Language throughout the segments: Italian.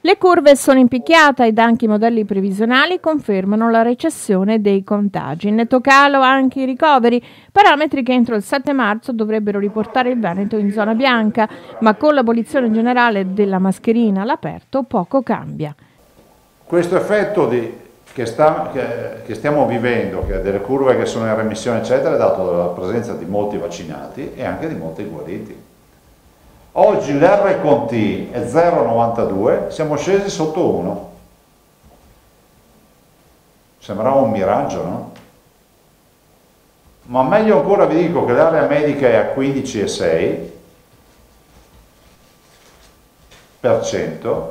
Le curve sono in picchiata ed anche i modelli previsionali confermano la recessione dei contagi. In netto calo anche i ricoveri, parametri che entro il 7 marzo dovrebbero riportare il Veneto in zona bianca, ma con l'abolizione generale della mascherina all'aperto poco cambia. Questo effetto di, che, sta, che, che, stiamo vivendo, che delle curve che sono in remissione eccetera, è dato dalla presenza di molti vaccinati e anche di molti guariti. Oggi l'R con T è 0,92, siamo scesi sotto 1. Sembrava un miraggio, no? Ma meglio ancora vi dico che l'area medica è a 15,6%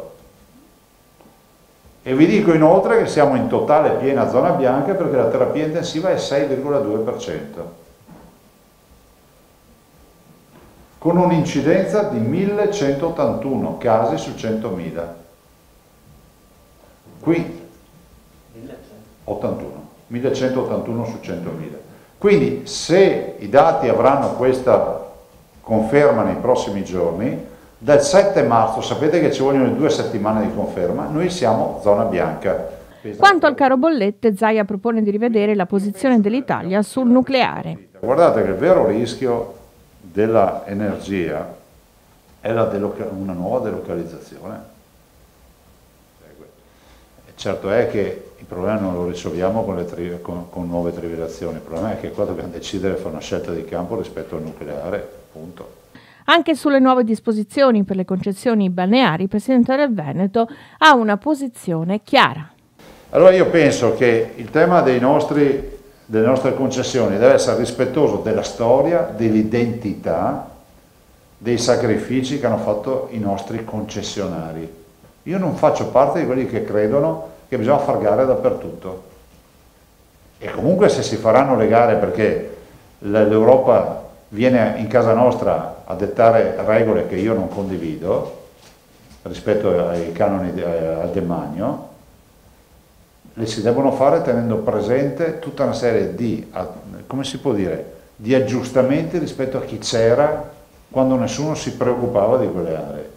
e vi dico inoltre che siamo in totale piena zona bianca perché la terapia intensiva è 6,2%. Con un'incidenza di 1181 casi su 100.000. Qui 81, 1181 su 100.000. Quindi se i dati avranno questa conferma nei prossimi giorni, dal 7 marzo, sapete che ci vogliono due settimane di conferma, noi siamo zona bianca. Quanto al caro bollette, Zaia propone di rivedere la posizione dell'Italia sul nucleare. Guardate che il vero rischio dell'energia è una nuova delocalizzazione. Certo è che il problema non lo risolviamo con, con, con, nuove trivellazioni, il problema è che qua dobbiamo decidere fare una scelta di campo rispetto al nucleare, punto. Anche sulle nuove disposizioni per le concessioni balneari, il Presidente del Veneto ha una posizione chiara. Allora io penso che il tema dei nostri delle nostre concessioni deve essere rispettoso della storia, dell'identità, dei sacrifici che hanno fatto i nostri concessionari. Io non faccio parte di quelli che credono che bisogna far gare dappertutto. E comunque se si faranno le gare perché l'Europa viene in casa nostra a dettare regole che io non condivido rispetto ai canoni al demanio, le si devono fare tenendo presente tutta una serie di, dire, di aggiustamenti rispetto a chi c'era quando nessuno si preoccupava di quelle aree.